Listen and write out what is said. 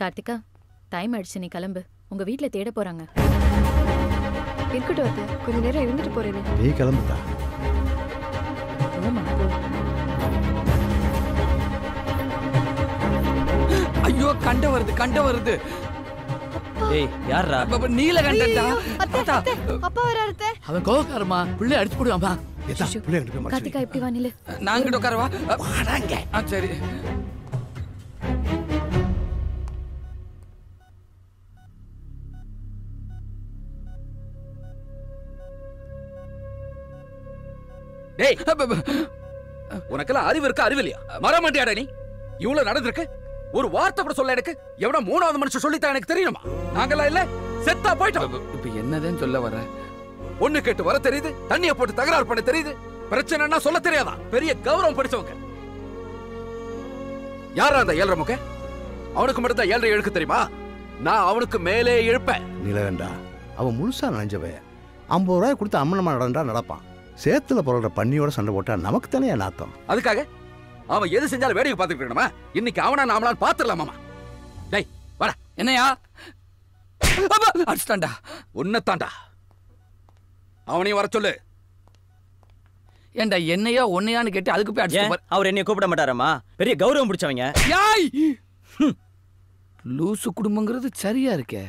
Karthika time ஆயிடுச்சு நீ கிளம்பு. உங்க வீட்ல தேட போறாங்க. இருக்கட்டும் அத்தை. கொஞ்ச நேரம் இருந்துட்டு போறேன். நீ கிளம்புதா ஐயோ கண்ட வருது கண்ட வருது. ஏய் யாரா அப்ப நீலகண்டன்டா தாத்தா அப்பா. வராரு அத்தை. அவன் கோவக்காரமா பிள்ளை அடிச்சு போடுவாமா எதா பிள்ளை எடுத்து போய் கார்த்திகா இப்படி வா நில்லு. நாங்கிட்ட உட்காரவா? ஆ சரி. டேய் உனக்கெல்லாம் அறிவு இருக்கா அறிவு இல்லையா? மரமண்டியாடா நீ? இவ்வளவு நடந்திருக்கு? ஒரு வார்த்தை கூட சொல்ல எனக்கு எவனோ மூணாவது மனுஷன் சொல்லித்தான் எனக்கு தெரியணுமா? நாங்கெல்லாம் இல்ல செத்தா போயிட்டோம். இப்ப என்னதான் சொல்ல வர ஒண்ணு கேட்டு வர தெரியுது தண்ணிய போட்டு தகராறு பண்ண தெரியுது. பிரச்சனைன்னா சொல்ல தெரியாதா? பெரிய கௌரவம் படிச்சவங்க. யாரா அந்த ஏழரை முக்க அவனுக்கு மட்டும் தான் ஏழரை இழுக்க தெரியுமா? நான் அவனுக்கு மேலே இழுப்பேன். நிலவேண்டா. அவன் முழுசா நினைஞ்சவன். ஐம்பது ரூபாய் கொடுத்து அம்மனமா நடந்தா நடப்பான். சேத்துல புரள்ற பண்ணியோட சண்டை போட்டா நமக்கு தானே நாத்தம்? அதுக்காக அவன் எது செஞ்சாலும் வேடிக்கை பார்த்துட்டு இருக்கணுமா? இன்னைக்கு அவனா நாமளான்னு பாத்துடலாமாமா டேய் வர என்னையா? அப்பா, அடிச்சிட்டான்டா. உன்னத்தாண்டா அவனையும் வர சொல்லு. ஏன்டா என்னையா ஒன்னையான்னு கேட்டு அதுக்கு போய் அடிச்சு பாரு. அவர் என்னைய கூப்பிட மாட்டாராமா பெரிய கௌரவம் பிடிச்சவங்க. யாய்! லூசு குடும்பங்கிறது சரியா இருக்கே.